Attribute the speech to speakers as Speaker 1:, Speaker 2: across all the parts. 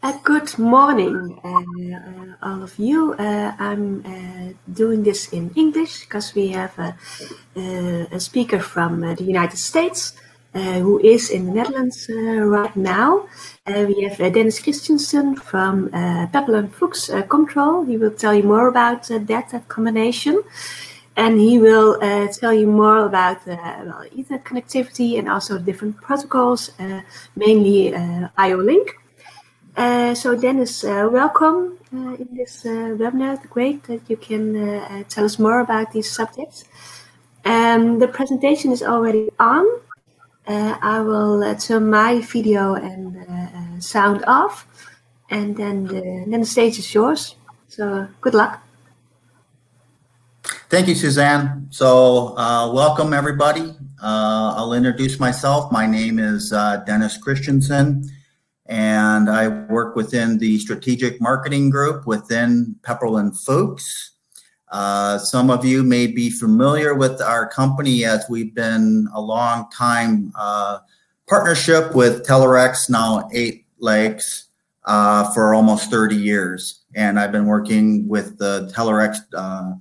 Speaker 1: Uh, good morning, uh, all of you. Uh, I'm uh, doing this in English because we have a, uh, a speaker from uh, the United States uh, who is in the Netherlands right now. we have Dennis Christensen from uh, Pepperl & Fuchs Comtrol. He will tell you more about that, that combination. And he will tell you more about well, Ethernet connectivity and also different protocols, mainly IO-Link. Uh, so Dennis, uh, welcome uh, in this uh, webinar. Great that you can uh, tell us more about these subjects. Um, the presentation is already on. I will turn my video and sound off, and then the, then the stage is yours. So good luck.
Speaker 2: Thank you, Suzanne. So welcome everybody. I'll introduce myself. My name is Dennis Christensen and I work within the strategic marketing group within Pepperl and Fuchs. Uh, some of you may be familiar with our company as we've been a long time uh, partnership with Telerex, now Eight Legs, uh, for almost 30 years. And I've been working with the Telerex uh,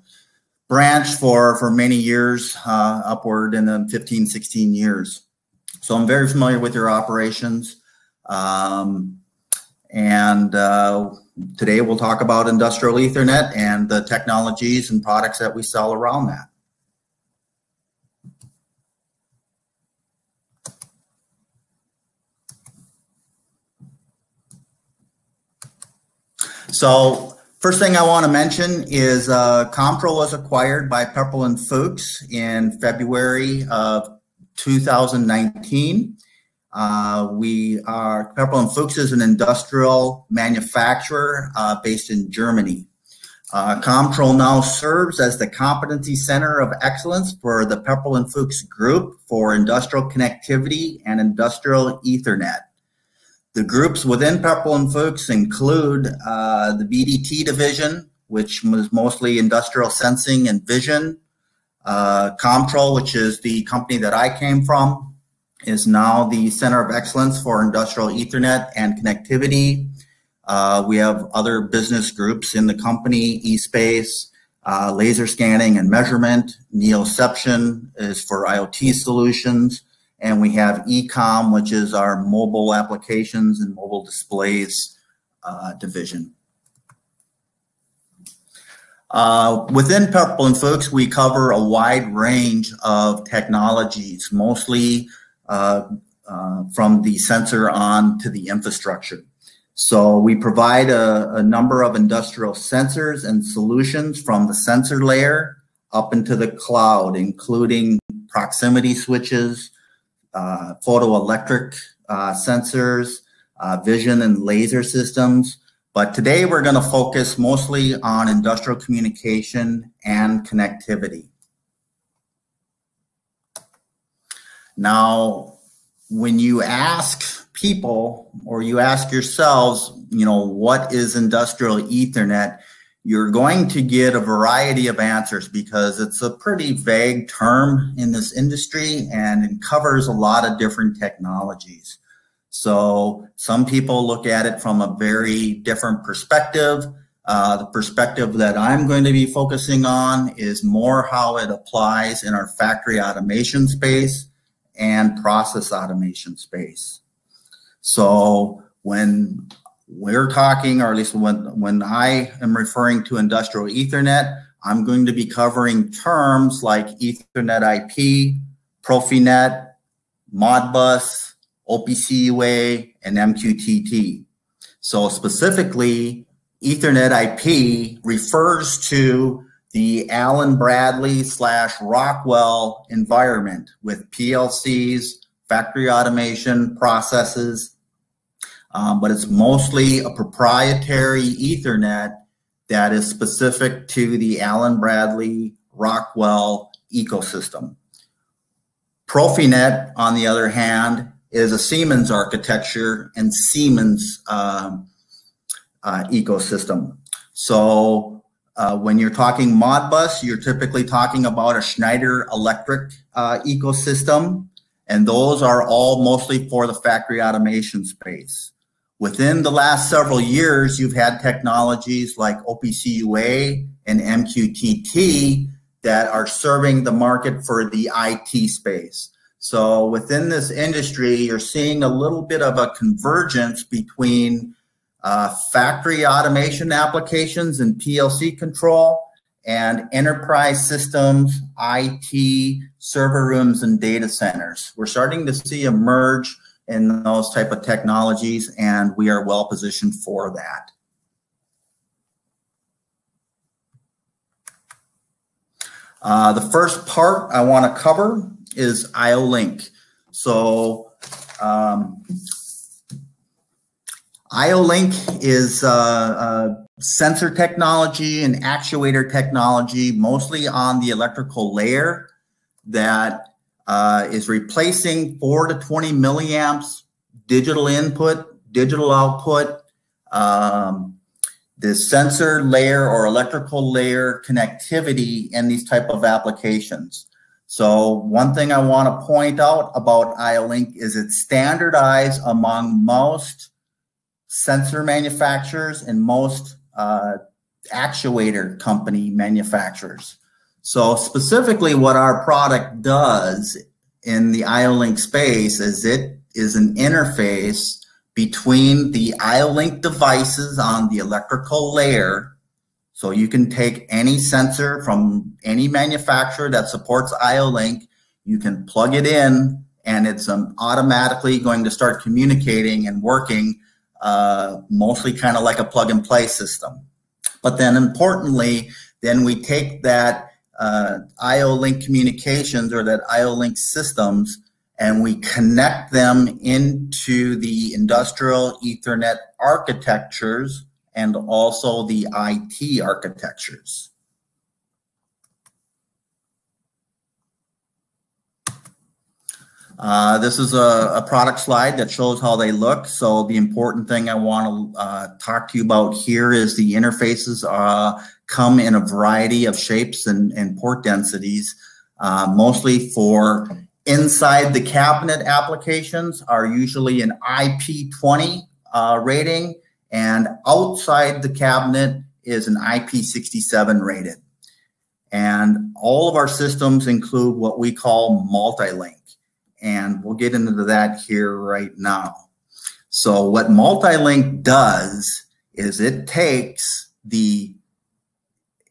Speaker 2: branch for, for many years, uh, upward in the 15, 16 years. So I'm very familiar with your operations. Um, and uh, today we'll talk about industrial Ethernet and the technologies and products that we sell around that. So first thing I want to mention is uh, Comtrol was acquired by Pepperl and Fuchs in February of 2019. Uh, we are, Pepperl and Fuchs is an industrial manufacturer uh, based in Germany. Uh, Comtrol now serves as the competency center of excellence for the Pepperl and Fuchs group for industrial connectivity and industrial ethernet. The groups within Pepperl and Fuchs include uh, the BDT division, which was mostly industrial sensing and vision, uh, Comtrol, which is the company that I came from, is now the Center of Excellence for Industrial Ethernet and Connectivity. Uh, we have other business groups in the company, eSpace, uh, laser scanning and measurement, Neoception is for IoT solutions, and we have Ecom, which is our mobile applications and mobile displays uh, division. Uh, within Pepperl and Fuchs, we cover a wide range of technologies, mostly from the sensor on to the infrastructure. So we provide a, a, number of industrial sensors and solutions from the sensor layer up into the cloud, including proximity switches, uh, photoelectric uh, sensors, uh, vision and laser systems. But today we're going to focus mostly on industrial communication and connectivity. Now, when you ask people or you ask yourselves, you know, what is industrial Ethernet? You're going to get a variety of answers because it's a pretty vague term in this industry and it covers a lot of different technologies. So some people look at it from a very different perspective. Uh, the perspective that I'm going to be focusing on is more how it applies in our factory automation space and process automation space. So when we're talking, or at least when, when I am referring to industrial Ethernet, I'm going to be covering terms like Ethernet IP, Profinet, Modbus, OPC UA, and MQTT. So specifically, Ethernet IP refers to the Allen Bradley slash Rockwell environment with PLCs, factory automation processes, um, but it's mostly a proprietary Ethernet that is specific to the Allen Bradley Rockwell ecosystem. Profinet, on the other hand, is a Siemens architecture and Siemens uh, uh, ecosystem. So uh, when you're talking Modbus, you're typically talking about a Schneider Electric uh, ecosystem, and those are all mostly for the factory automation space. Within the last several years, you've had technologies like OPC UA and MQTT that are serving the market for the IT space. So within this industry, you're seeing a little bit of a convergence between uh, factory automation applications and PLC control and enterprise systems, IT, server rooms, and data centers. We're starting to see a merge in those type of technologies, and we are well positioned for that. Uh, the first part I want to cover is IO-Link. So um, IO-Link is uh, uh, sensor technology and actuator technology, mostly on the electrical layer that uh, is replacing 4 to 20 milliamps digital input, digital output, um, the sensor layer or electrical layer connectivity in these type of applications. So one thing I want to point out about IO-Link is it's standardized among most sensor manufacturers and most uh, actuator company manufacturers. So specifically what our product does in the IO-Link space is it is an interface between the IO-Link devices on the electrical layer. So you can take any sensor from any manufacturer that supports IO-Link, you can plug it in and it's um, automatically going to start communicating and working uh, mostly kind of like a plug and play system. But then importantly, then we take that uh, IO-Link communications or that IO-Link systems and we connect them into the industrial Ethernet architectures and also the IT architectures. Uh, this is a, a, product slide that shows how they look. So the important thing I want to uh, talk to you about here is the interfaces uh, come in a variety of shapes and, and port densities, uh, mostly for inside the cabinet applications are usually an IP20 uh, rating and outside the cabinet is an IP67 rated. And all of our systems include what we call multi-link and we'll get into that here right now. So what multi-link does is it takes the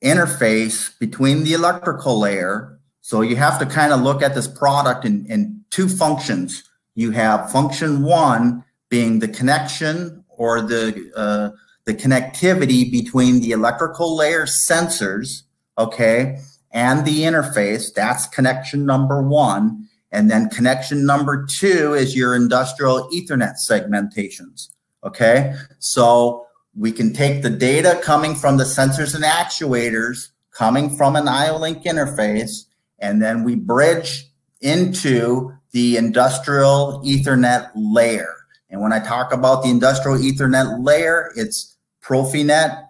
Speaker 2: interface between the electrical layer. So you have to kind of look at this product in, in two functions. You have function one being the connection or the uh, the connectivity between the electrical layer sensors, okay, and the interface. That's connection number one. And then connection number two is your industrial Ethernet segmentations. Okay. So we can take the data coming from the sensors and actuators coming from an IO-Link interface, and then we bridge into the industrial Ethernet layer. And when I talk about the industrial Ethernet layer, it's Profinet,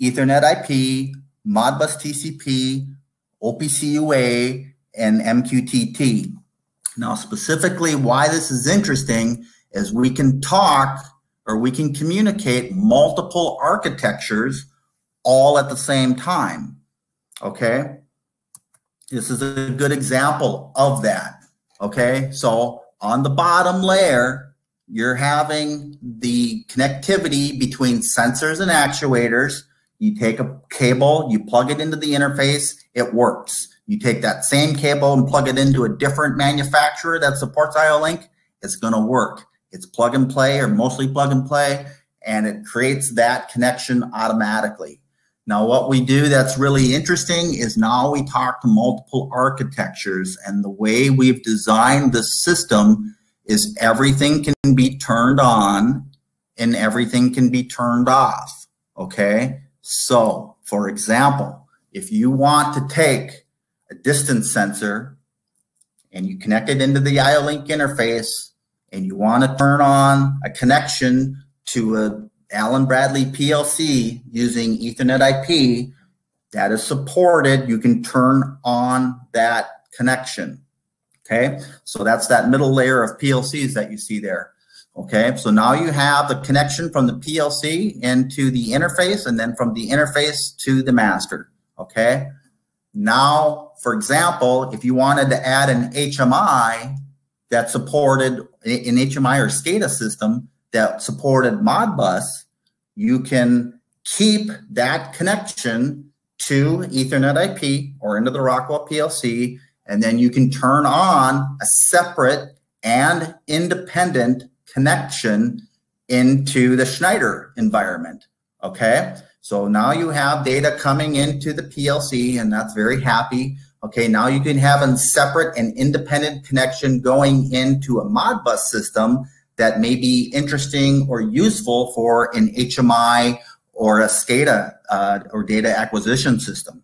Speaker 2: Ethernet IP, Modbus TCP, OPC UA, and MQTT. Now, specifically, why this is interesting is we can talk or we can communicate multiple architectures all at the same time. Okay. This is a good example of that. Okay. So on the bottom layer, you're having the connectivity between sensors and actuators. You take a cable, you plug it into the interface, it works. You take that same cable and plug it into a different manufacturer that supports IO-Link, it's going to work. It's plug and play or mostly plug and play, and it creates that connection automatically. Now, what we do that's really interesting is now we talk to multiple architectures, and the way we've designed the system is everything can be turned on and everything can be turned off. Okay. So, for example, if you want to take a distance sensor and you connect it into the IO-Link interface and you want to turn on a connection to a Allen Bradley PLC using Ethernet IP that is supported, you can turn on that connection. Okay, so that's that middle layer of PLCs that you see there. Okay, so now you have the connection from the PLC into the interface and then from the interface to the master. Okay, now, for example, if you wanted to add an HMI that supported an HMI or SCADA system that supported Modbus, you can keep that connection to Ethernet IP or into the Rockwell PLC, and then you can turn on a separate and independent connection into the Schneider environment. Okay, so now you have data coming into the PLC, and that's very happy. Okay, now you can have a separate and independent connection going into a Modbus system that may be interesting or useful for an HMI or a SCADA uh, or data acquisition system.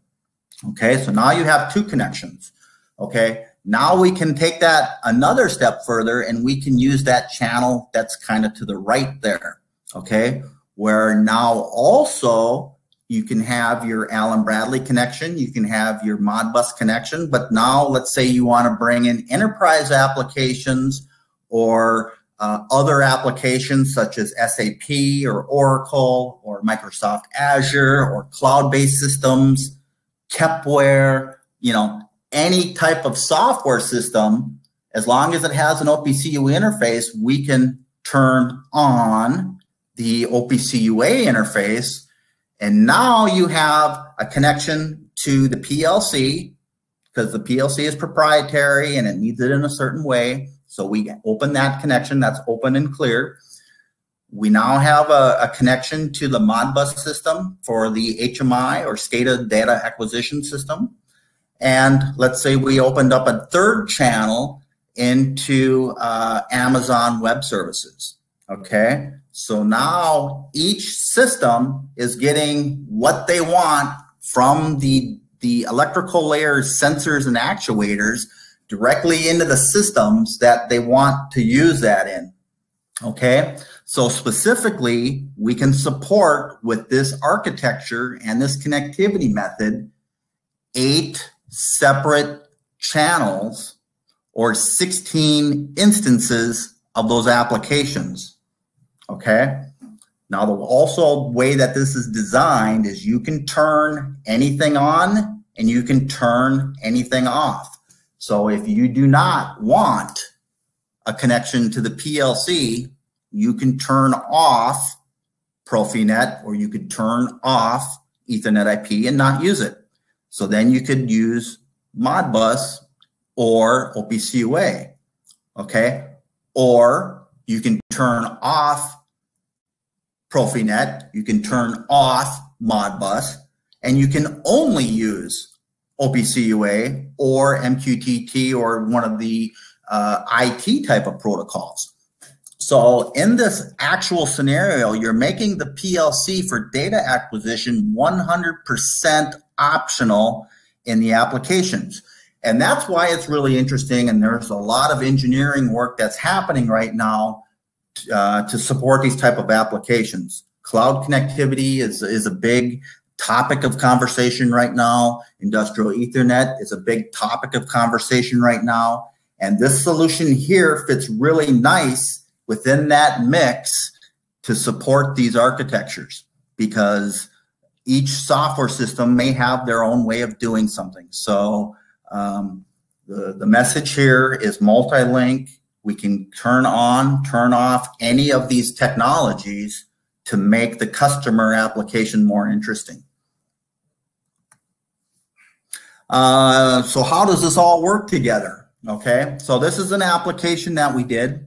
Speaker 2: Okay, so now you have two connections. Okay, now we can take that another step further and we can use that channel that's kind of to the right there. Okay, where now also you can have your Allen Bradley connection, you can have your Modbus connection, but now let's say you want to bring in enterprise applications or uh, other applications such as SAP or Oracle or Microsoft Azure or cloud-based systems, Kepware, you know, any type of software system, as long as it has an OPC UA interface, we can turn on the OPC UA interface. And now you have a connection to the PLC because the PLC is proprietary and it needs it in a certain way. So we open that connection, that's open and clear. We now have a, a, connection to the Modbus system for the HMI or SCADA data acquisition system. And let's say we opened up a third channel into uh, Amazon Web Services. Okay, so now each system is getting what they want from the, the electrical layers, sensors, and actuators directly into the systems that they want to use that in. Okay, so specifically, we can support with this architecture and this connectivity method eight separate channels or 16 instances of those applications. Okay. Now, the also way that this is designed is you can turn anything on and you can turn anything off. So if you do not want a connection to the PLC, you can turn off Profinet or you could turn off Ethernet IP and not use it. So then you could use Modbus or OPC UA, okay? Or you can turn off Profinet, you can turn off Modbus, and you can only use OPC UA or MQTT or one of the uh, IT type of protocols. So in this actual scenario, you're making the PLC for data acquisition 100% optional in the applications. And that's why it's really interesting. And there's a lot of engineering work that's happening right now uh, to support these type of applications. Cloud connectivity is, is a big topic of conversation right now. Industrial Ethernet is a big topic of conversation right now. And this solution here fits really nice within that mix to support these architectures because each software system may have their own way of doing something. So um, the, the message here is multi-link. We can turn on, turn off any of these technologies to make the customer application more interesting. Uh, so how does this all work together? Okay, so this is an application that we did.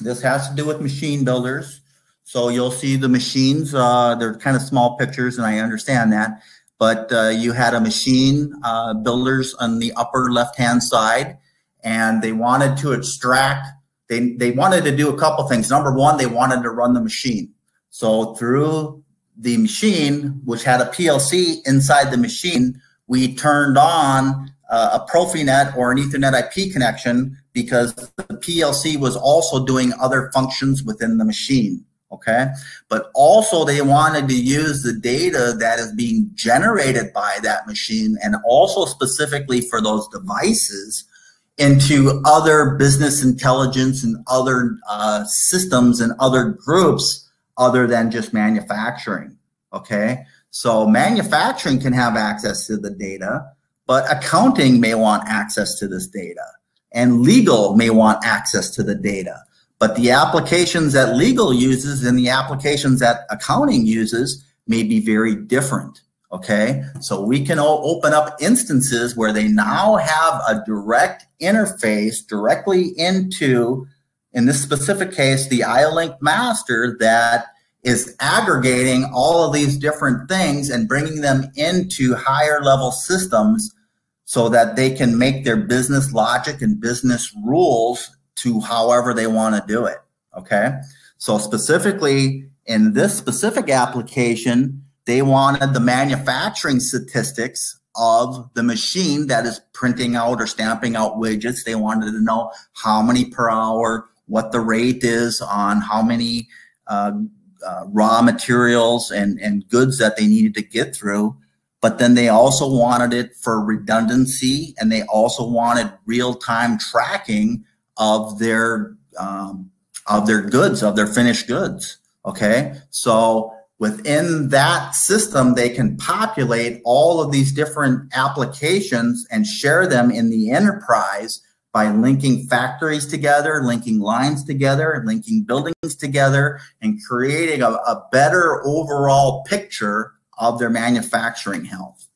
Speaker 2: This has to do with machine builders. So you'll see the machines, uh, they're kind of small pictures and I understand that, but uh, you had a machine uh, builders on the upper left-hand side and they wanted to extract, they, they wanted to do a couple things. Number one, they wanted to run the machine. So through the machine, which had a PLC inside the machine, we turned on uh, a Profinet or an Ethernet IP connection because the PLC was also doing other functions within the machine. Okay. But also, they wanted to use the data that is being generated by that machine and also specifically for those devices into other business intelligence and other uh, systems and other groups other than just manufacturing. Okay. So manufacturing can have access to the data, but accounting may want access to this data and legal may want access to the data. But the applications that legal uses and the applications that accounting uses may be very different. Okay, so we can open up instances where they now have a direct interface directly into, in this specific case, the IOLINK master that is aggregating all of these different things and bringing them into higher level systems so that they can make their business logic and business rules to however they want to do it. Okay. So specifically in this specific application, they wanted the manufacturing statistics of the machine that is printing out or stamping out widgets. They wanted to know how many per hour, what the rate is on how many uh, uh, raw materials and, and goods that they needed to get through. But then they also wanted it for redundancy and they also wanted real time tracking of their um, of their goods, of their finished goods. Okay. So within that system, they can populate all of these different applications and share them in the enterprise by linking factories together, linking lines together, linking buildings together, and creating a, a better overall picture of their manufacturing health.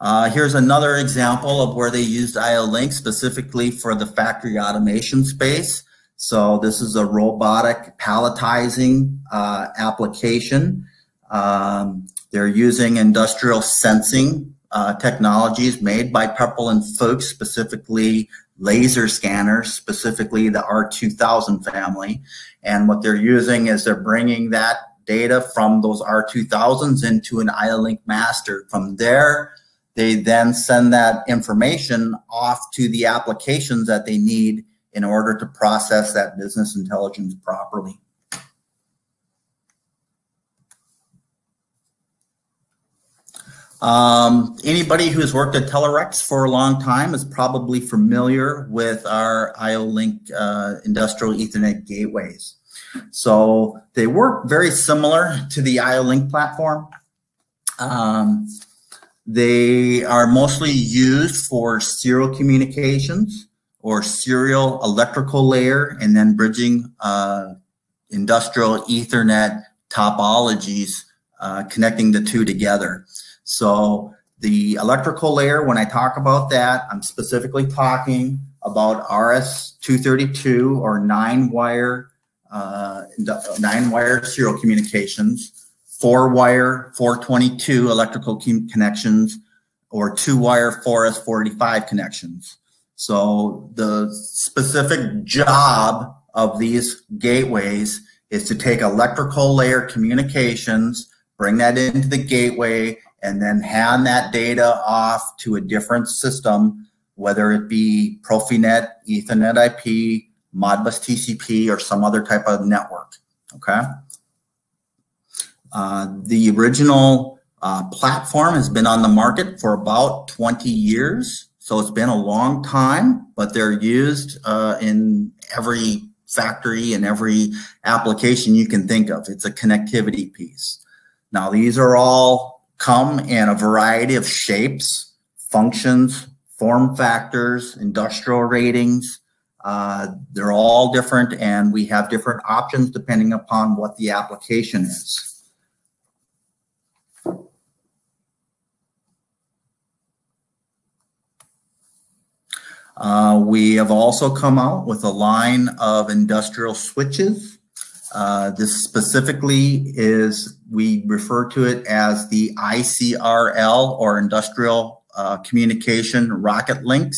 Speaker 2: Uh, here's another example of where they used IO-Link specifically for the factory automation space. So this is a robotic palletizing uh, application. Um, they're using industrial sensing uh, technologies made by Pepperl and Fuchs, specifically laser scanners, specifically the R2000 family. And what they're using is they're bringing that data from those R2000s into an IOLINK master. From there, they then send that information off to the applications that they need in order to process that business intelligence properly. Um, anybody who's worked at Telerex for a long time is probably familiar with our IO-Link uh, industrial Ethernet gateways. So they work very similar to the IO-Link platform. Um, they are mostly used for serial communications or serial electrical layer and then bridging uh, industrial Ethernet topologies, uh, connecting the two together. So the electrical layer, when I talk about that, I'm specifically talking about RS-232 or nine wire, uh, nine wire serial communications, four wire 422 electrical connections, or two wire RS-485 connections. So the specific job of these gateways is to take electrical layer communications, bring that into the gateway, and then hand that data off to a different system, whether it be Profinet, Ethernet IP, Modbus TCP, or some other type of network. Okay. Uh, the original uh, platform has been on the market for about 20 years. So it's been a long time, but they're used uh, in every factory and every application you can think of. It's a connectivity piece. Now, these are all come in a variety of shapes, functions, form factors, industrial ratings. Uh, they're all different, and we have different options depending upon what the application is. Uh, we have also come out with a line of industrial switches. Uh, this specifically is, we refer to it as the ICRL or Industrial uh, Communication RocketLinx.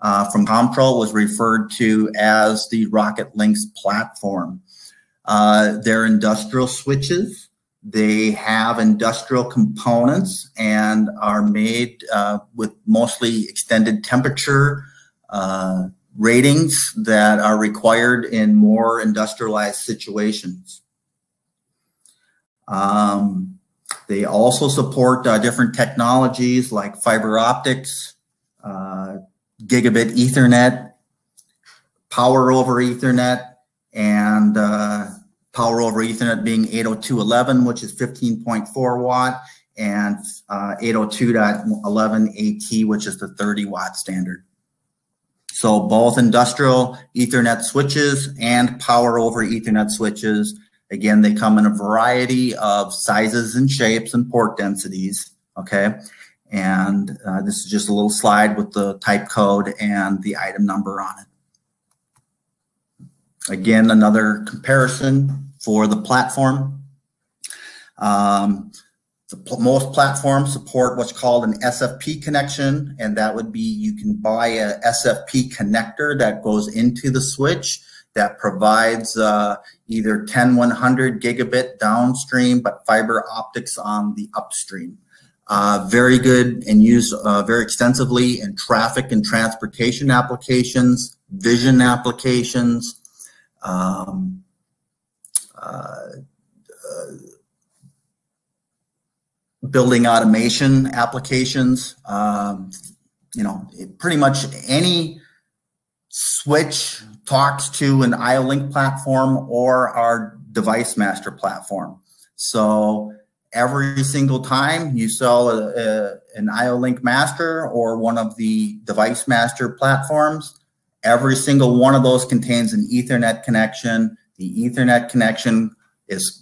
Speaker 2: Uh, from Comtrol was referred to as the RocketLinx platform. Uh, they're industrial switches. They have industrial components and are made with mostly extended temperature uh, ratings that are required in more industrialized situations. Um, They also support uh, different technologies like fiber optics, uh, gigabit Ethernet, power over Ethernet, and uh, power over Ethernet being 802.11, which is 15.4 watt, and uh, 802.11 AT, which is the 30 watt standard. So both industrial Ethernet switches and power over Ethernet switches. Again, they come in a variety of sizes and shapes and port densities. Okay. And uh, this is just a little slide with the type code and the item number on it. Again, another comparison for the platform. Um, most platforms support what's called an SFP connection, and that would be you can buy a SFP connector that goes into the switch that provides uh, either 10100 gigabit downstream, but fiber optics on the upstream. Uh, very good and used uh, very extensively in traffic and transportation applications, vision applications, um, uh, uh, building automation applications. Um, you know, pretty much any switch talks to an IO-Link platform or our DeviceMaster platform. So every single time you sell a, a, an IO-Link master or one of the DeviceMaster platforms, every single one of those contains an Ethernet connection. The Ethernet connection is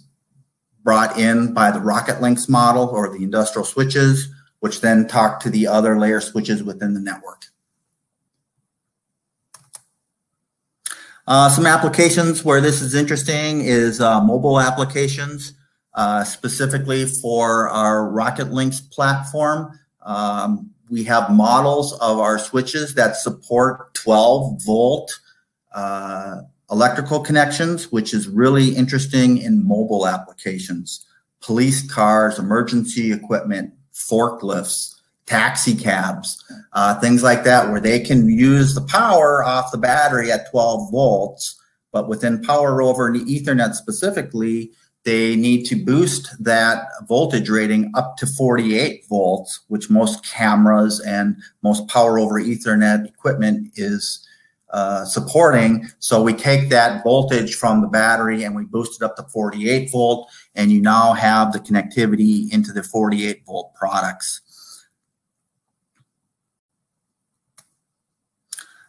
Speaker 2: brought in by the RocketLinx model or the industrial switches, which then talk to the other layer switches within the network. Uh, some applications where this is interesting is uh, mobile applications, uh, specifically for our RocketLinx platform. Um, we have models of our switches that support 12 volt uh, electrical connections, which is really interesting in mobile applications, police cars, emergency equipment, forklifts, taxi cabs, uh, things like that, where they can use the power off the battery at 12 volts, but within power over Ethernet specifically, they need to boost that voltage rating up to 48 volts, which most cameras and most power over Ethernet equipment is uh, supporting. So we take that voltage from the battery and we boost it up to 48 volt, and you now have the connectivity into the 48 volt products.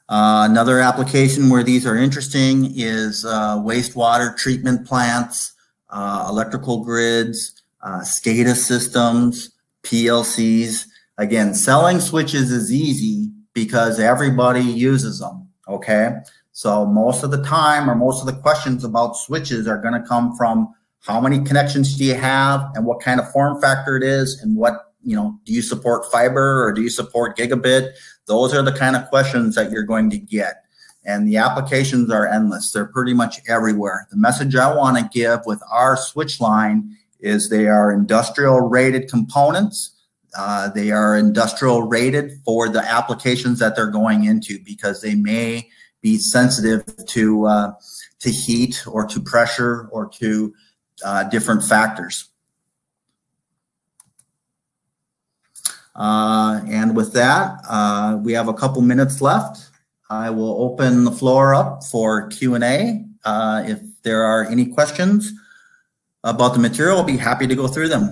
Speaker 2: Uh, another application where these are interesting is uh, wastewater treatment plants, uh, electrical grids, uh, SCADA systems, PLCs. Again, selling switches is easy because everybody uses them. Okay. So most of the time or most of the questions about switches are going to come from how many connections do you have and what kind of form factor it is and what, you know, do you support fiber or do you support gigabit? Those are the kind of questions that you're going to get. And the applications are endless. They're pretty much everywhere. The message I want to give with our switch line is they are industrial rated components uh, they are industrial rated for the applications that they're going into because they may be sensitive to uh, to heat or to pressure or to uh, different factors. Uh, and with that, uh, we have a couple minutes left. I will open the floor up for Q&A. if there are any questions about the material, I'll be happy to go through them.